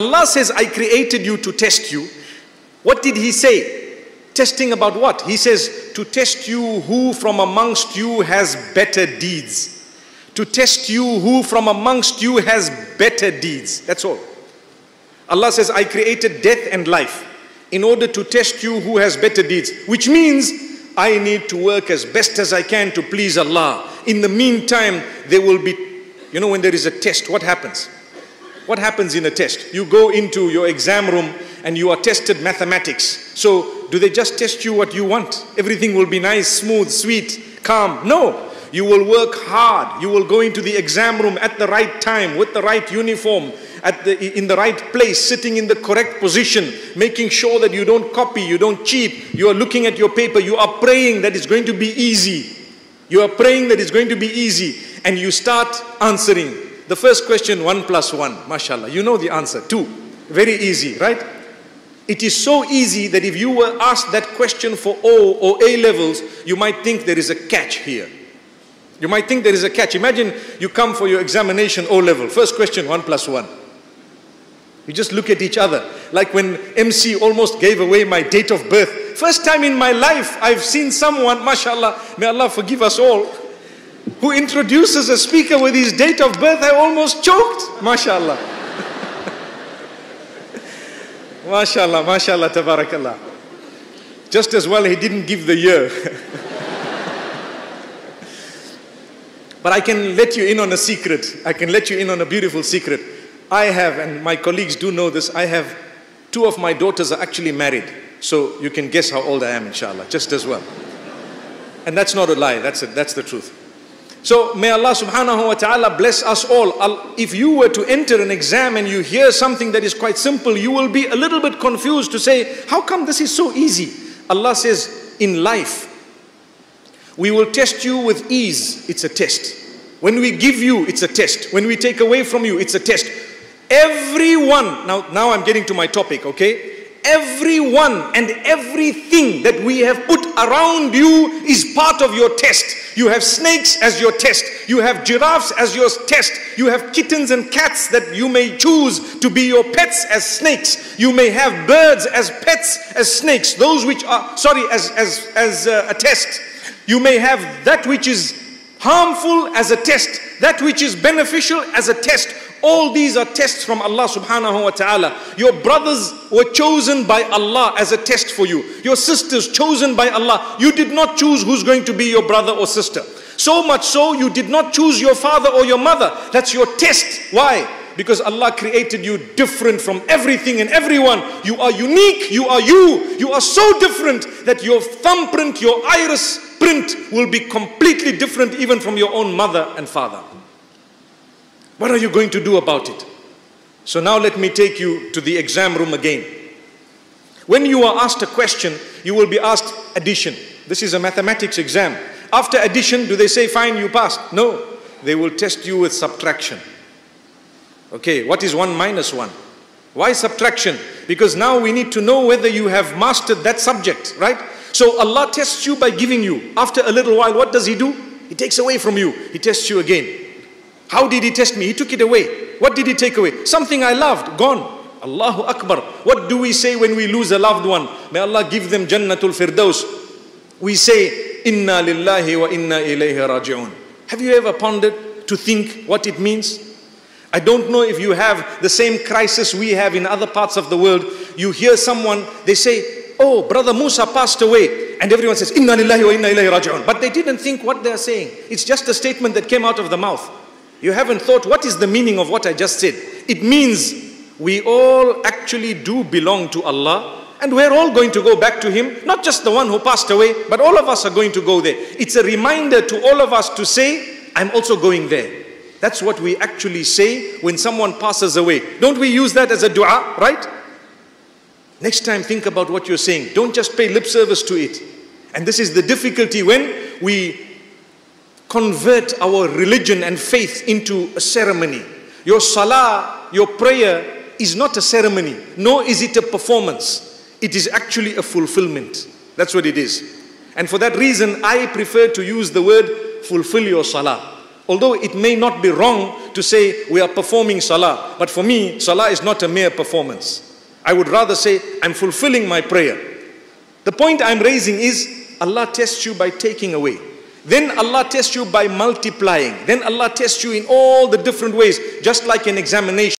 Allah says, I created you to test you. What did He say? Testing about what? He says, to test you who from amongst you has better deeds. To test you who from amongst you has better deeds. That's all. Allah says, I created death and life in order to test you who has better deeds. Which means I need to work as best as I can to please Allah. In the meantime, there will be, you know, when there is a test, what happens? What happens in a test? You go into your exam room and you are tested mathematics. So, do they just test you what you want? Everything will be nice, smooth, sweet, calm. No. You will work hard. You will go into the exam room at the right time with the right uniform, at the, in the right place, sitting in the correct position, making sure that you don't copy, you don't cheat. You are looking at your paper. You are praying that it's going to be easy. You are praying that it's going to be easy. And you start answering. The first question, one plus one, mashallah. You know the answer, two. Very easy, right? It is so easy that if you were asked that question for O or A levels, you might think there is a catch here. You might think there is a catch. Imagine you come for your examination O level. First question, one plus one. You just look at each other. Like when MC almost gave away my date of birth. First time in my life I've seen someone, mashallah, may Allah forgive us all, who introduces a speaker with his date of birth. I almost choked, mashallah. mashallah, mashallah, tabarakallah. Just as well he didn't give the year. But I can let you in on a secret. I can let you in on a beautiful secret. I have, and my colleagues do know this, I have two of my daughters are actually married. So you can guess how old I am, inshallah, just as well. And that's not a lie, that's, a, that's the truth. So may Allah subhanahu wa ta'ala bless us all. If you were to enter an exam and you hear something that is quite simple, you will be a little bit confused to say, how come this is so easy? Allah says, in life, we will test you with ease. It's a test. When we give you, it's a test. When we take away from you, it's a test. Everyone, now, now I'm getting to my topic, okay? Everyone and everything that we have put around you is part of your test. You have snakes as your test. You have giraffes as your test. You have kittens and cats that you may choose to be your pets as snakes. You may have birds as pets as snakes. Those which are, sorry, as, as, as uh, a test. You may have that which is harmful as a test, that which is beneficial as a test. All these are tests from Allah subhanahu wa ta'ala. Your brothers were chosen by Allah as a test for you. Your sisters chosen by Allah. You did not choose who's going to be your brother or sister. So much so you did not choose your father or your mother. That's your test. Why? Because Allah created you different from everything and everyone. You are unique. You are you. You are so different that your thumbprint, your iris print will be completely different even from your own mother and father. What are you going to do about it? So now let me take you to the exam room again. When you are asked a question, you will be asked addition. This is a mathematics exam. After addition, do they say, fine, you passed? No. They will test you with subtraction. Okay, what is 1 minus 1? Why subtraction? Because now we need to know whether you have mastered that subject, right? So Allah tests you by giving you. After a little while, what does He do? He takes away from you. He tests you again. How did He test me? He took it away. What did He take away? Something I loved, gone. Allahu Akbar. What do we say when we lose a loved one? May Allah give them Jannatul Firdaus. We say, Inna lillahi wa inna ilayhi raji'un. Have you ever pondered to think what it means? I don't know if you have the same crisis we have in other parts of the world. You hear someone, they say, Oh, brother Musa passed away. And everyone says, Inna lillahi wa inna ilayhi raji'un. But they didn't think what they're saying. It's just a statement that came out of the mouth. You haven't thought, what is the meaning of what I just said? It means we all actually do belong to Allah. And we're all going to go back to Him. Not just the one who passed away, but all of us are going to go there. It's a reminder to all of us to say, I'm also going there. That's what we actually say when someone passes away. Don't we use that as a dua, right? Next time, think about what you're saying. Don't just pay lip service to it. And this is the difficulty when we convert our religion and faith into a ceremony. Your salah, your prayer is not a ceremony, nor is it a performance. It is actually a fulfillment. That's what it is. And for that reason, I prefer to use the word fulfill your salah. Although it may not be wrong to say we are performing salah, but for me, salah is not a mere performance. I would rather say I'm fulfilling my prayer. The point I'm raising is Allah tests you by taking away. Then Allah tests you by multiplying. Then Allah tests you in all the different ways, just like an examination.